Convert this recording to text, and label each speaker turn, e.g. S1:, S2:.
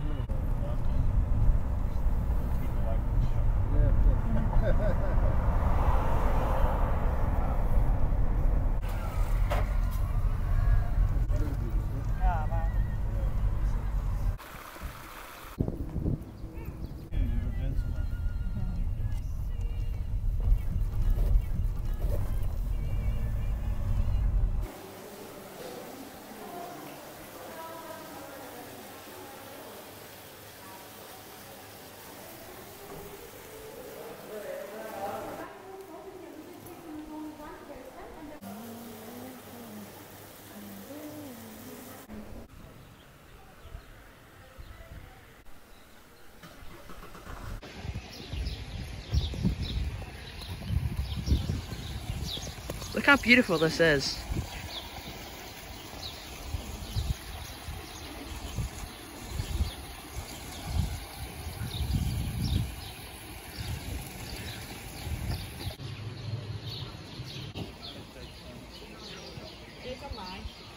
S1: 25 minutes.
S2: Look how beautiful this is. It's a.